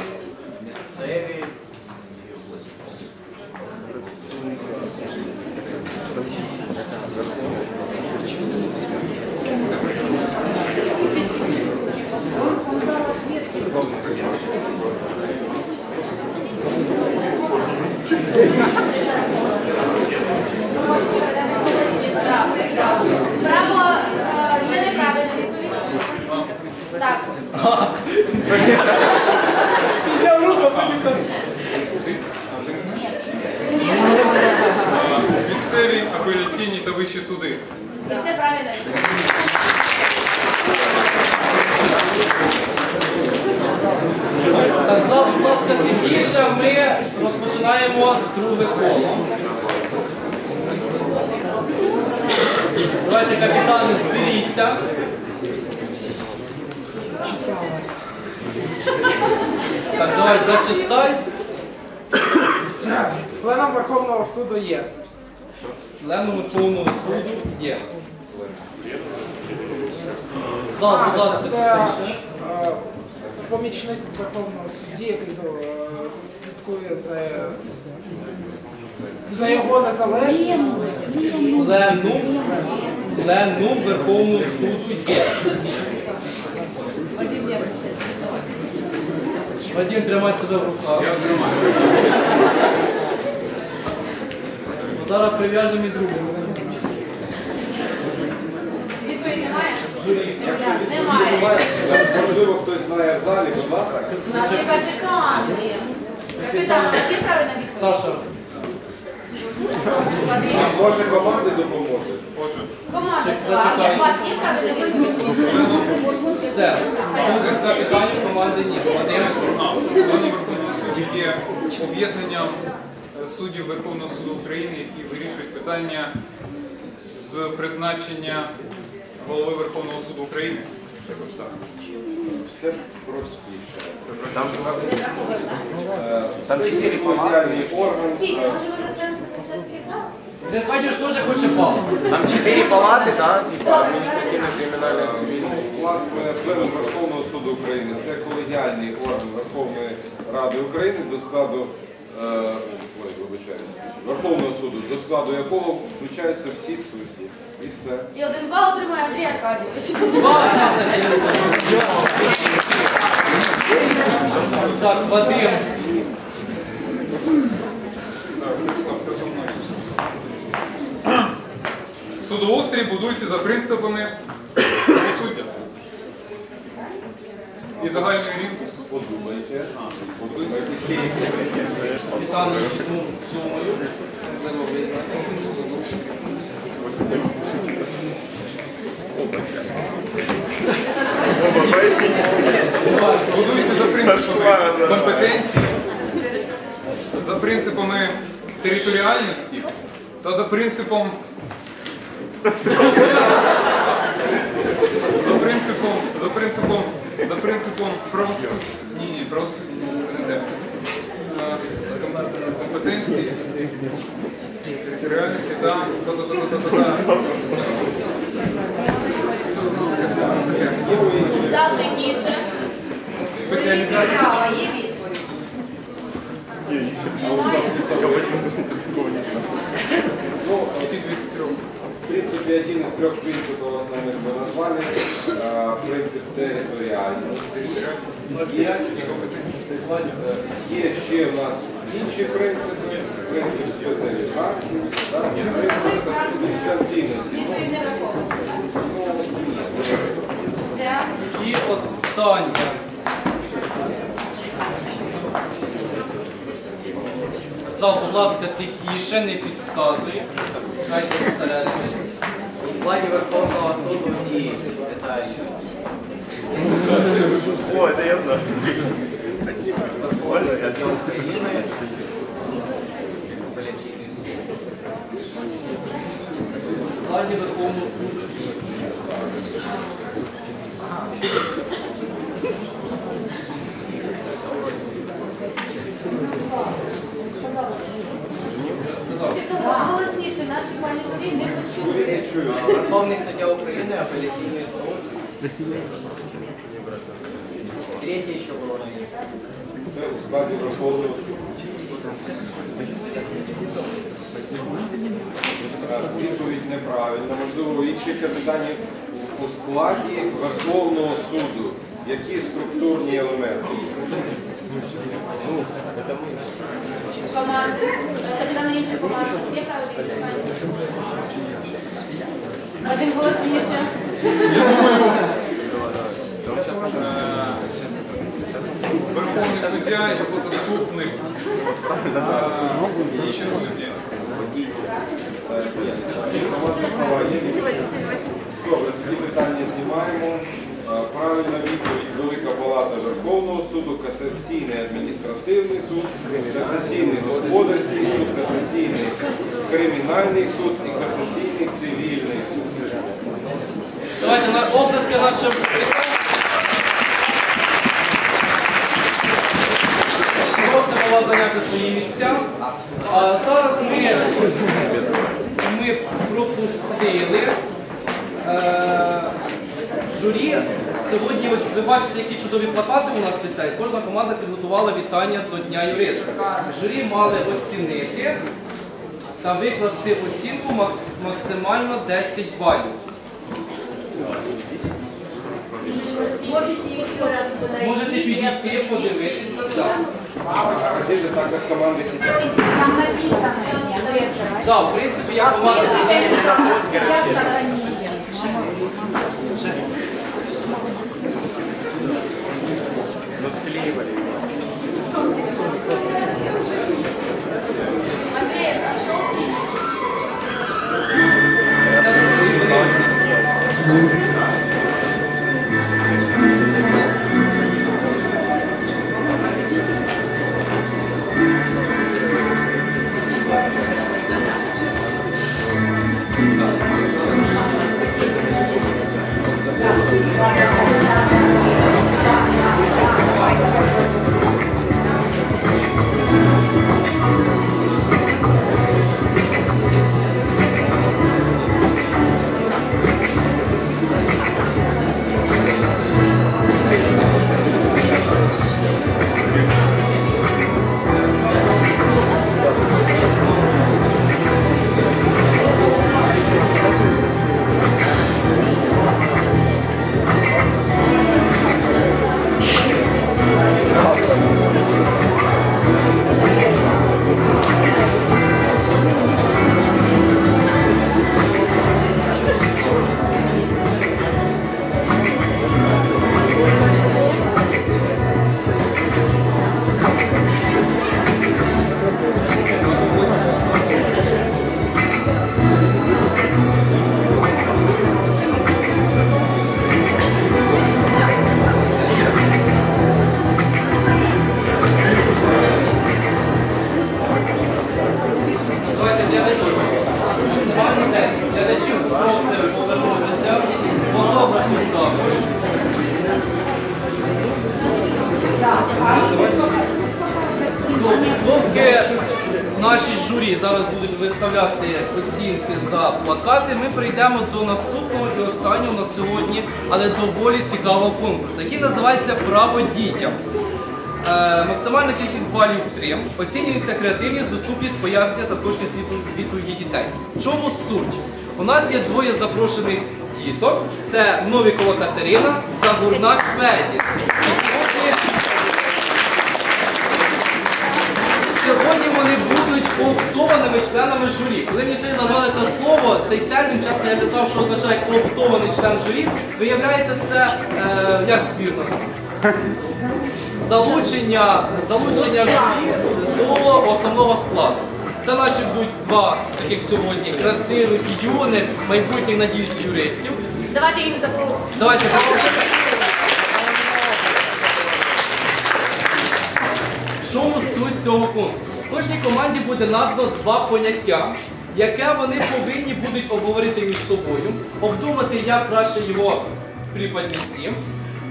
[SPEAKER 6] суддів Верховного суду України, які вирішують питання з призначення голови Верховного суду України. Якось так.
[SPEAKER 3] Все простіше.
[SPEAKER 7] Там,
[SPEAKER 3] Е,
[SPEAKER 7] Там чотири
[SPEAKER 3] колегіальний орган. Е?
[SPEAKER 1] Ти ж бачиш, теж хоче палку.
[SPEAKER 7] там чотири палати, да? типу адміністративне, кримінальне, цивільне.
[SPEAKER 3] Власне, пленум Верховного суду України це колегіальний орган Верховної Ради України до складу е, ой, Верховного суду, до складу якого включаються всі судді. І все.
[SPEAKER 2] І один бал отримує Андрій Аркадійович.
[SPEAKER 1] Так, Вадим.
[SPEAKER 6] Судоустрій будується за принципами правосуддя і загальної рівності.
[SPEAKER 3] Подумайте. Подумайте.
[SPEAKER 1] Капітан, я чому. Можливо, ви.
[SPEAKER 6] Будується за принципами компетенції, за принципами територіальності та за принципом. За принципом, за принципом, за принципом правосуддя розсуд, це не те. Компетенції, територіальності, та Завданіше.
[SPEAKER 2] Права є відповідь.
[SPEAKER 3] Ні,
[SPEAKER 6] а у
[SPEAKER 3] Славі Слава Батькова не. 31 із трьох принципів основних ми назвали е, принцип територіальності. Є, є ще в нас інші принципи, принцип спеціалізації, принцип дистанційності.
[SPEAKER 1] І остання. Зал, будь ласка, тихіше, не підсказує. Дайте всередині.
[SPEAKER 12] У складі Верховного суду діє деталі.
[SPEAKER 7] О, це я знаю.
[SPEAKER 12] Верховний суддя України, апеляційний суд.
[SPEAKER 1] У складі Верховного
[SPEAKER 3] Це у складі Верховного суду. Відповідь неправильна. Можливо, інші капітані у складі Верховного суду. Які структурні елементи?
[SPEAKER 2] Команди. Капітани інших команд. Є правильна відповідь? Один голосніше.
[SPEAKER 6] Верховний суддя, його заступник, е.
[SPEAKER 3] Командні слова є? Добре, тоді питання знімаємо. Правильна відповідь Велика Палата Верховного суду, Касаційний адміністративний суд, Касаційний господарський суд, Касаційний кримінальний суд і Касаційний цивільний суд.
[SPEAKER 1] Давайте на обласки нашим. Просимо вас зайняти свої місця. А зараз ми, ми пропустили е, журі. Сьогодні ви бачите, які чудові плакати у нас висять. Кожна команда підготувала вітання до Дня юриста. Журі мали оцінити та викласти оцінку макс- максимально 10 балів.
[SPEAKER 9] Можете еще раз подойти.
[SPEAKER 1] Можете підійти, подивитися. Так,
[SPEAKER 3] Сидите так, як команди сидять.
[SPEAKER 11] Там написано, я вижу.
[SPEAKER 1] Так, в принципі, я команда.
[SPEAKER 11] Я в
[SPEAKER 1] Оцінюється креативність, доступність, пояснення та точність відповіді дітей. В чому суть? У нас є двоє запрошених діток. Це Новікова Катерина та Гурнак Феді. І сьогодні, сьогодні вони будуть кооптованими членами журі. Коли мені сьогодні назвали це слово, цей термін, чесно, я не знав, що означає кооптований член журі. Виявляється, це е, як вірно? залучення, залучення журі свого основного складу. Це наші будуть два таких сьогодні красивих, юних, майбутніх, надіюсь, юристів.
[SPEAKER 2] Давайте їм запрошую.
[SPEAKER 1] Давайте В чому суть цього конкурсу? В кожній команді буде надано два поняття, яке вони повинні будуть обговорити між собою, обдумати, як краще його преподнести,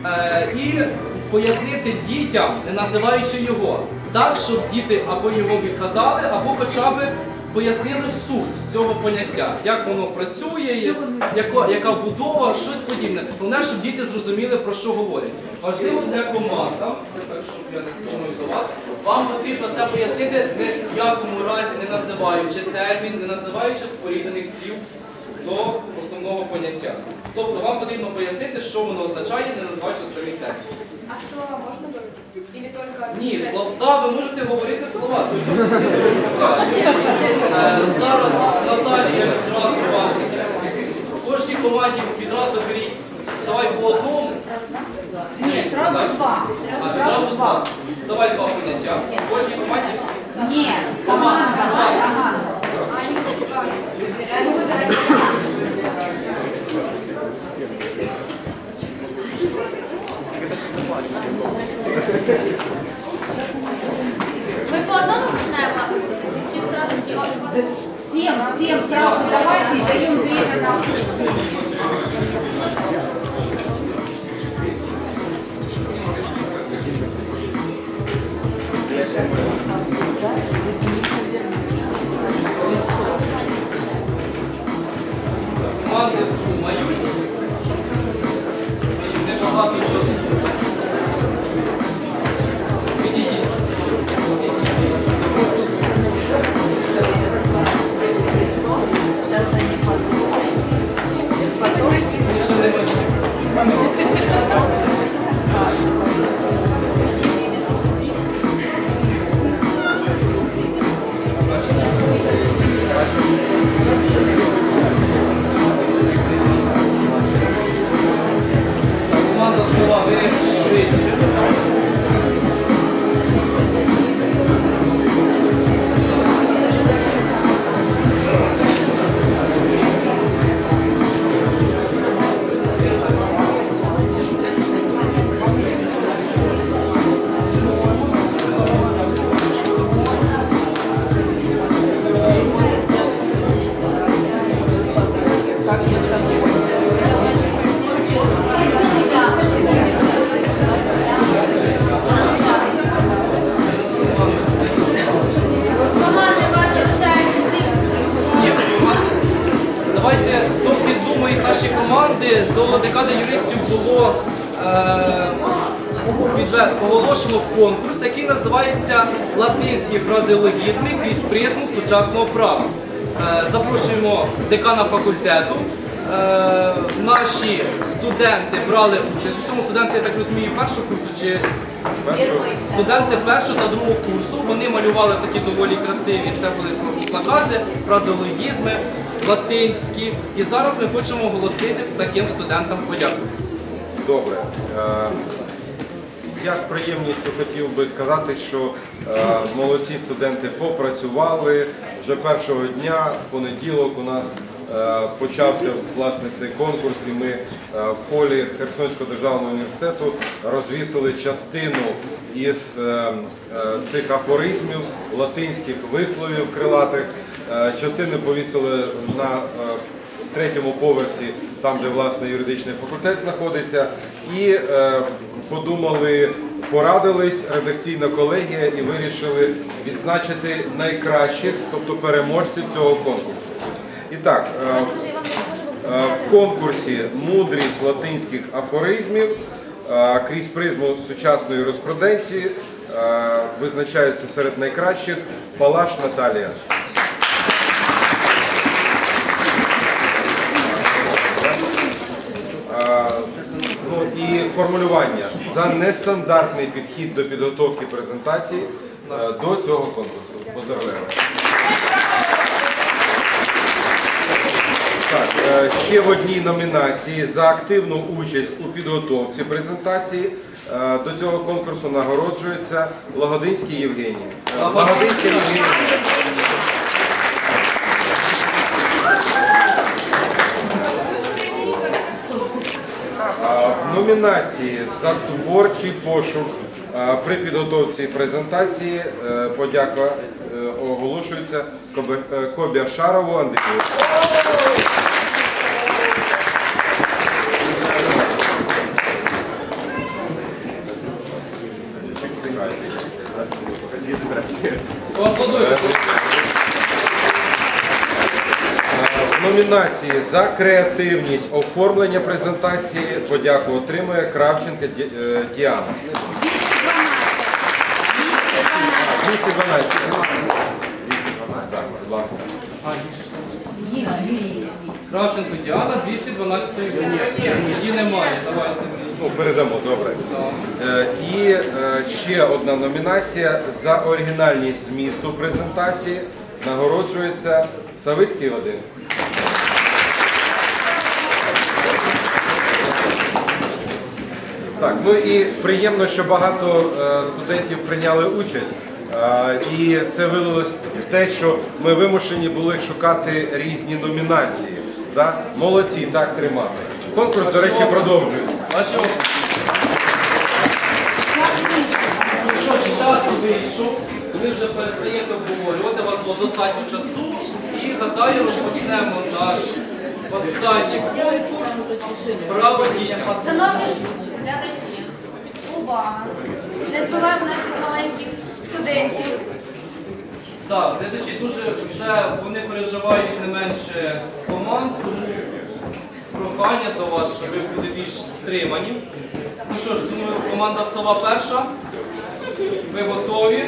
[SPEAKER 1] е, і пояснити дітям, не називаючи його, так, щоб діти або його відгадали, або хоча б пояснили суть цього поняття, як воно працює, яко- яка будова, щось подібне. Головне, щоб діти зрозуміли, про що говорять. Важливо для команд, так, щоб я не сумую до вас, вам потрібно це пояснити не в якому разі не називаючи термін, не називаючи споріднених слів до основного поняття. Тобто вам потрібно пояснити, що воно означає, не називаючи самі термін.
[SPEAKER 9] А слова можно говорить? Или только...
[SPEAKER 1] Ні, слова, да, ви можете говорити слова. Е, Зараз Наталія відразу вам кожній команді відразу беріть, давай по одному.
[SPEAKER 11] Нет, сразу два.
[SPEAKER 1] А відразу два. Давай два поняття. Кожній команді
[SPEAKER 11] Нет,
[SPEAKER 1] команда.
[SPEAKER 11] команда.
[SPEAKER 9] Ну,
[SPEAKER 1] Ми по одному починаємо лапати? Чи зразу всі? Всім, всім сразу давайте і даємо время на Ладно, мою декана факультету. Е, наші студенти брали участь. У цьому студенти, я так розумію, першого курсу чи студенти першого та другого курсу. Вони малювали такі доволі красиві. Це були плакати, фразеологізми латинські. І зараз ми хочемо оголосити таким студентам подяку.
[SPEAKER 3] Добре. Е, Я з приємністю хотів би сказати, що е, молодці студенти попрацювали. Вже першого дня, в понеділок, у нас почався власне цей конкурс, і ми е, в холі Херсонського державного університету розвісили частину із е, е, цих афоризмів, латинських висловів крилатих. Е, Частини повісили на е, третьому поверсі, там, де власне юридичний факультет знаходиться, і е, подумали, порадились редакційна колегія і вирішили відзначити найкращих, тобто переможців цього конкурсу. І так, е, в- е, конкурсі мудрість латинських афоризмів е, крізь призму сучасної юриспруденції визначаються серед найкращих Палаш Наталія. Ну і формулювання за нестандартний підхід до підготовки презентації до цього конкурсу. Поздравляю. Ще в одній номінації за активну участь у підготовці презентації е, до цього конкурсу нагороджується Лагодинський Євгеній. Е, Лагодинський Євгеній. В номінації за творчий пошук при підготовці презентації е, подяка е, оголошується е, Кобі Андрію. Номінації за креативність оформлення презентації подяку отримує Кравченка е, Діана. 212. 212. Так, будь ласка.
[SPEAKER 1] Кравченко Діана 212 Ні, її немає. Давайте.
[SPEAKER 3] Ну, передамо, добре. Е, І е, ще одна номінація за оригінальність змісту презентації нагороджується Савицький Вадим. Так, ну і приємно, що багато е, студентів прийняли участь. Е, І це вилилось в те, що ми вимушені були шукати різні номінації. Да? Молодці, так тримати. Конкурс, до речі, продовжується.
[SPEAKER 1] Якщо ж час вийшов, ви вже перестаєте обговорювати, у вас було достатньо часу. І за далі розпочнемо наш останній конкурс «Право дітям».
[SPEAKER 2] Глядачі, увага! Не збиваємо наших маленьких студентів.
[SPEAKER 1] Так, глядачі дуже все, вони переживають не менше команд, прохання до вас, щоб ви були більш стримані. Ну що ж, думаю, команда Сова перша. Ви готові?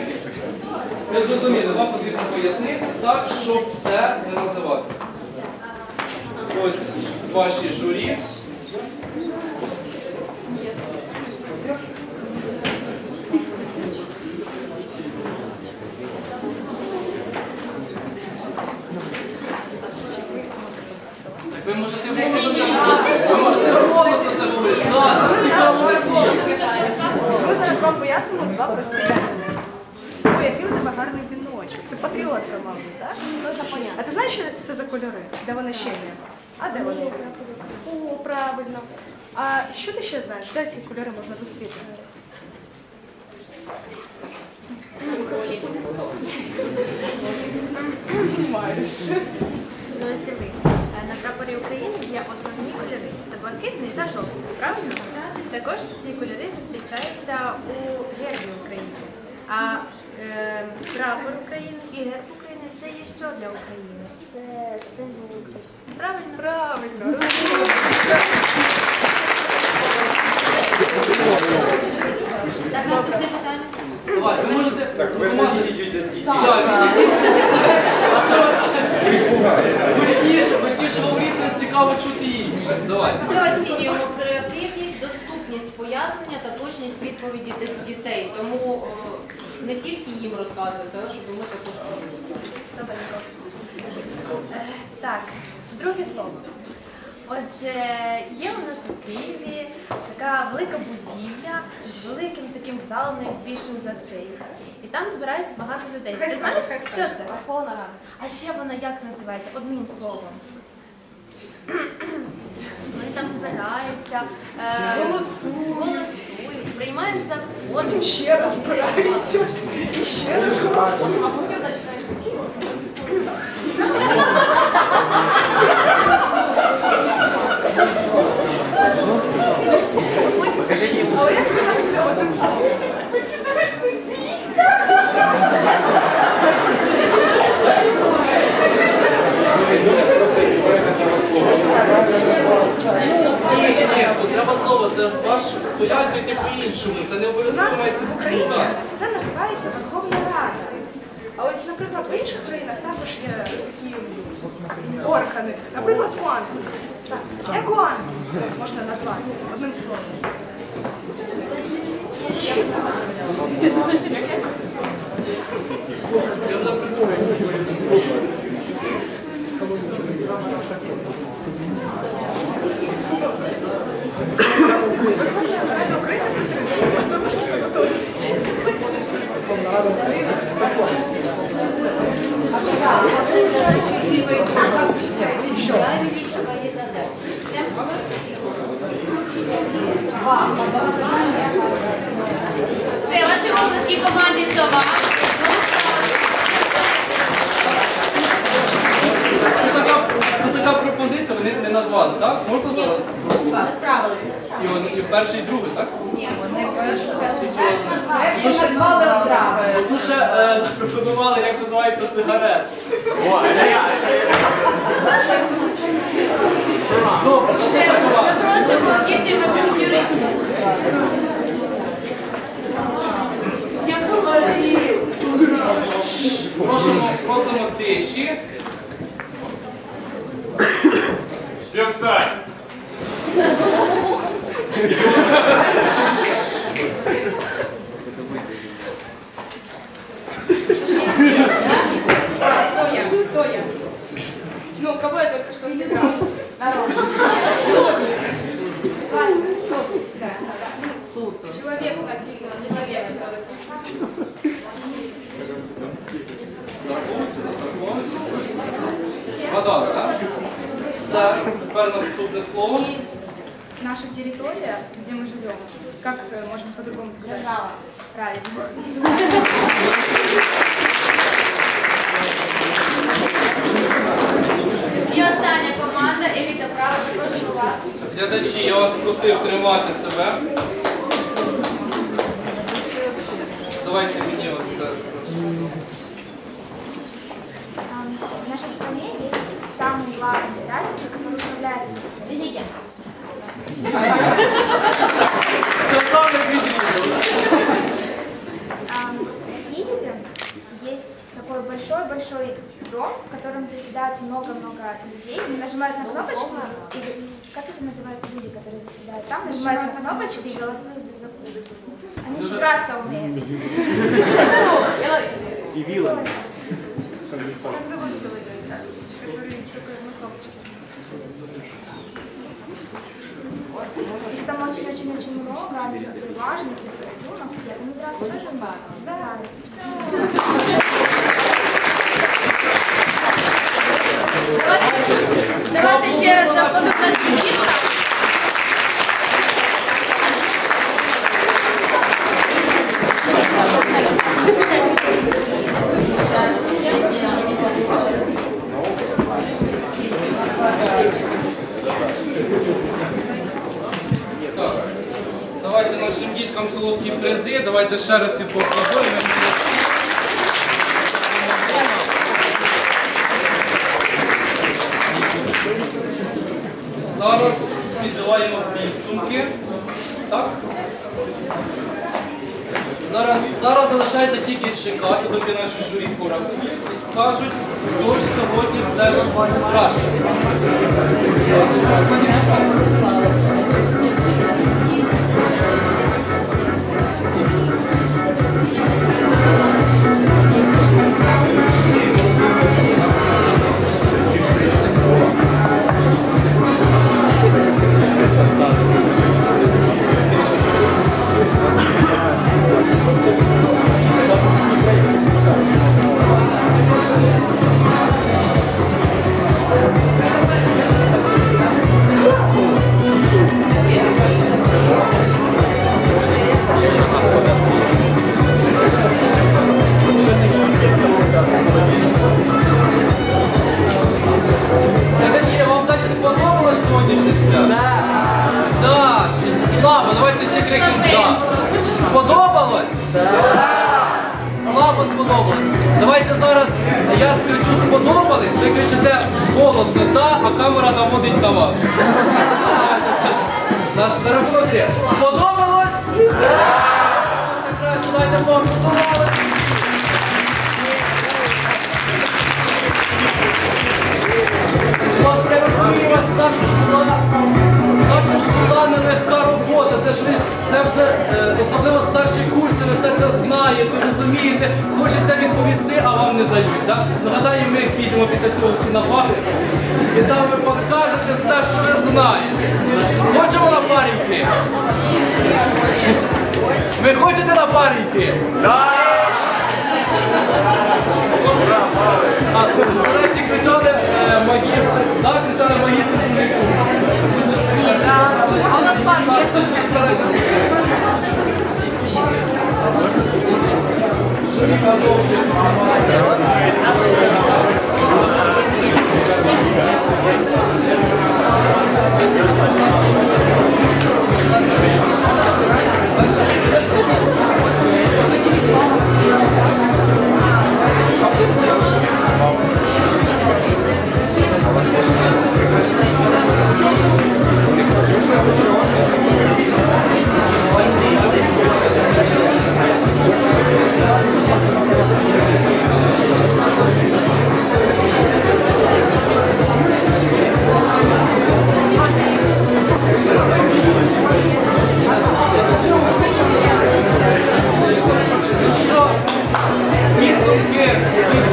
[SPEAKER 1] Ви зрозуміли, вам потрібно пояснити так, щоб це не називати. Ось ваші журі. Так ви можете голосно це говорити. Ви можете голосно це говорити. Так, це ж цікаво всім.
[SPEAKER 13] Ми зараз вам пояснимо два прості речі. Ой, який у тебе гарний віночок. Ти патріотка, мабуть, так? А ти знаєш, що це за кольори? Де вони ще є? А де вони? О, правильно. А що ти ще знаєш? Де ці кольори можна зустріти?
[SPEAKER 9] Ну, ось диви, е, на прапорі України є основні кольори. Це блакитний та жовтий, правильно? Також ці кольори зустрічаються у гербі України. А е, прапор України і герб України це є що для України? Правильно?
[SPEAKER 13] Правильно.
[SPEAKER 2] Так, наступне питання.
[SPEAKER 1] Цікаво чути інше.
[SPEAKER 2] Ми оцінюємо креативність, доступність пояснення та точність відповіді дітей. Тому не тільки їм розказуйте, а щоб ми також чули.
[SPEAKER 9] Так, друге слово. Отже, є у нас у Києві така велика будівля з великим таким залом, найбільшим за цей. І там збирається багато людей. Ти знаєш, що це?
[SPEAKER 2] Верховна
[SPEAKER 9] А ще вона як називається? Одним словом. Вони там збираються, е,
[SPEAKER 13] Голосують.
[SPEAKER 9] приймають закон.
[SPEAKER 13] Ще раз збираються. І ще раз голосують. Але як сказати це одним словом?
[SPEAKER 1] Ні, ні, треба слово, це ваш пояснюйте по-іншому. Це не
[SPEAKER 13] У
[SPEAKER 1] обов'язково
[SPEAKER 13] нас в Україні це називається Верховна Рада. А ось, наприклад, в інших країнах також є такі органи. Наприклад, як ОАН це можна назвати одним словом. Це можна сказати.
[SPEAKER 2] Все, ваші обласки команді сова.
[SPEAKER 1] Така, пропозиція, вони не назвали, так? Можна зараз?
[SPEAKER 2] Ви справилися.
[SPEAKER 1] І, перший, і другий, так?
[SPEAKER 2] Ні, перші назвали. Одразу.
[SPEAKER 8] Тут е, запропонували, як називається сигарет.
[SPEAKER 1] Добре,
[SPEAKER 2] Все,
[SPEAKER 1] наступна команда.
[SPEAKER 2] запрошуємо дітей юристів.
[SPEAKER 1] Просимо, просимо тиші.
[SPEAKER 6] Всем встать!
[SPEAKER 5] Человек человек.
[SPEAKER 1] Вода, так? Все, тепер наступне слово.
[SPEAKER 5] Наша территория, где мы живем, как э, можно по-другому сказать? Держава. Правильно.
[SPEAKER 2] І остання команда Еліта Права. Запрошуємо вас.
[SPEAKER 1] Глядачі, я вас просив тримати себе. Давайте мені оце.
[SPEAKER 14] В нашей стране есть самый главный дядя, который управляет этой страной. такой большой-большой дом, в котором заседает много-много людей. Они нажимают на кнопочку, и как это называются люди, которые заседают там, нажимают на кнопочку и голосуют за закон. Они еще драться умеют.
[SPEAKER 13] Который цокает на кнопочку?
[SPEAKER 14] Их там очень-очень-очень много, они такие важные, все в костюмах стоят. Они драться тоже. Да.
[SPEAKER 2] Давайте ще раз заходимо нашим діткам.
[SPEAKER 1] Давайте нашим діткам солодкі призи. Давайте ще раз їх поаплодуємо. Підсумки. Так? Зараз, зараз залишається тільки чекати, доки наші журі порахують і скажуть, хто ж сьогодні все ж краще. Глядачі, сьогоднішнє свято? Так. Так. Слабо, давайте всі крикнемо так. Сподобалось? Так. Слабо сподобалось. Давайте зараз я скричу сподобались, ви кричите голосно так, а камера наводить на вас. Саш, на три. Сподобалось? Так. Краще, давайте поаплодували. Вас я розумію, вас також була також була нелегка робота. Це ж ви це все, е, особливо старші курси, ви все це знаєте, розумієте. Хочеться відповісти, а вам не дають. Так? Нагадаю, ми підемо після цього всі на пари. І там ви покажете все, що ви знаєте. Хочемо на парі йти? Ви хочете на парі йти? А, до речі, кричали е, магістр, так, кричали магістр
[SPEAKER 5] А у нас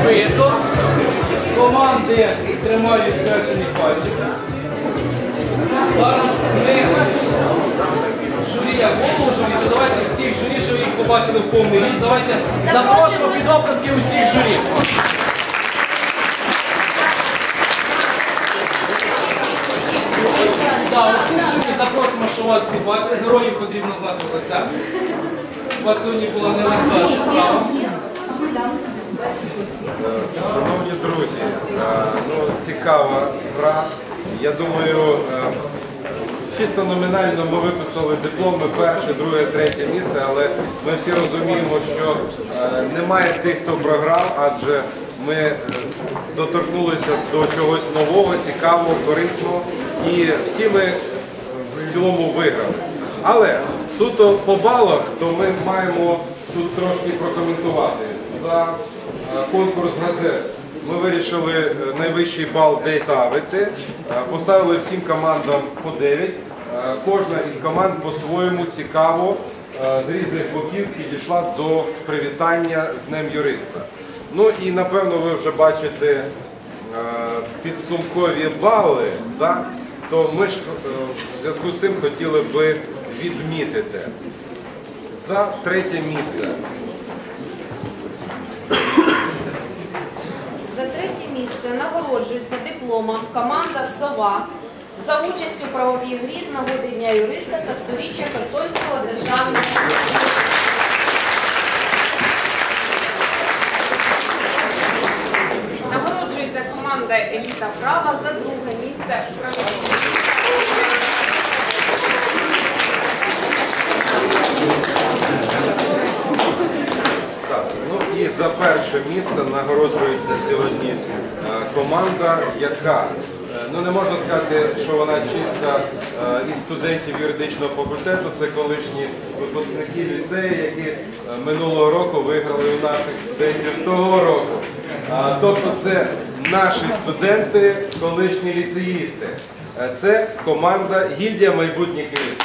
[SPEAKER 5] пан є тут.
[SPEAKER 1] Команди тримають скрещені пальчики. Зараз ми журі, я голову журі, то давайте всіх журі, що ви їх побачили в повний ріст, давайте запрошуємо під оплески усіх журі. Запросимо, що вас всі бачили. Героїв потрібно знати в лицях. У вас сьогодні була нелегка справа.
[SPEAKER 3] Шановні друзі, е, ну, цікава гра. Я думаю, е, чисто номінально ми виписали дипломи перше, друге, третє місце, але ми всі розуміємо, що е, немає тих, хто програв, адже ми доторкнулися до чогось нового, цікавого, корисного і всі ми в цілому виграли. Але суто по балах, то ми маємо тут трошки прокоментувати. За конкурс газет ми вирішили е, найвищий бал десь ставити. Е, Поставили всім командам по 9. Е, Кожна із команд по-своєму цікаво з різних боків підійшла до привітання з Днем юриста. Ну і напевно ви вже бачите підсумкові бали. Да? то ми ж в зв'язку з цим хотіли би відмітити за третє місце.
[SPEAKER 15] За місце нагороджується дипломом команда Сова за участь у правовій грі з нагоди Дня юриста та сторіччя Херсонського державного.
[SPEAKER 5] Нагороджується команда Еліта Права за друге місце правовій.
[SPEAKER 3] Так, ну і за перше місце нагороджується сьогодні команда, яка е, Ну не можна сказати, що вона чиста е, із студентів юридичного факультету. Це колишні випускники ліцею, які е, минулого року виграли у наших студентів того року. Тобто це наші студенти, колишні ліцеїсти. Це команда гільдія майбутніх міст.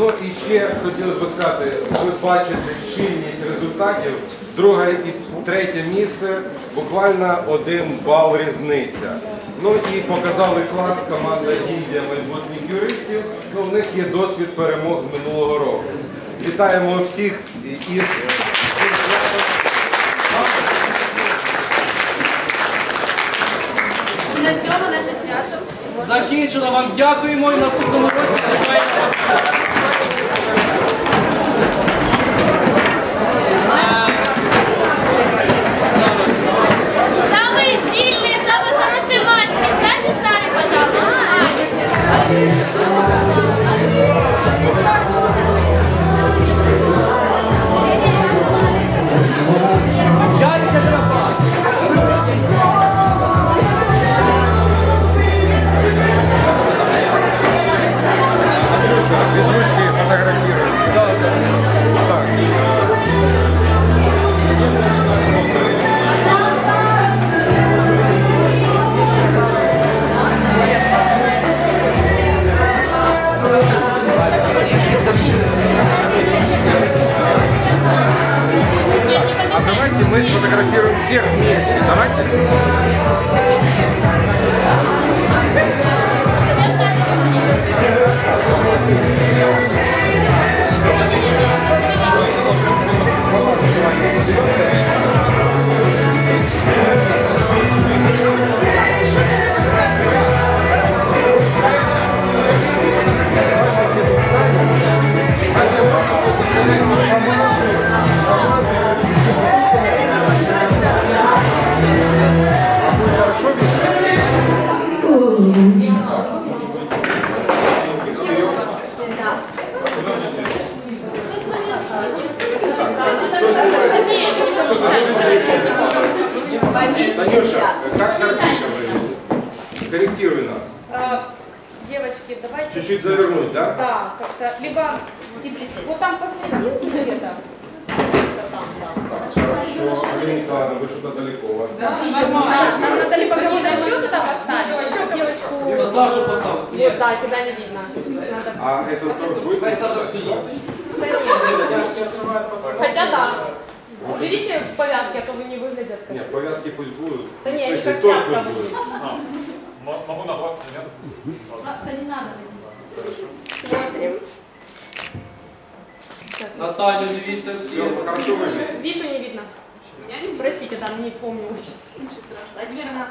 [SPEAKER 3] Ну і ще хотілося б сказати, ви бачите щільність результатів. Друге і третє місце буквально один бал різниця. Ну і показали клас команда гільдія майбутніх юристів. Ну, в них є досвід перемог з минулого року. Вітаємо всіх із
[SPEAKER 2] на цьому наше свято.
[SPEAKER 1] Закінчено вам дякуємо і наступному році чекаємо вас.
[SPEAKER 3] Deus. Всех вместе. Давайте.
[SPEAKER 6] Могу на вас нет?
[SPEAKER 2] Да не надо. Смотрим.
[SPEAKER 1] Наталю, дивіться всі.
[SPEAKER 3] Все, хорошо выглядит.
[SPEAKER 2] Виту не видно. Простите, да, не помню.
[SPEAKER 5] Владимировна,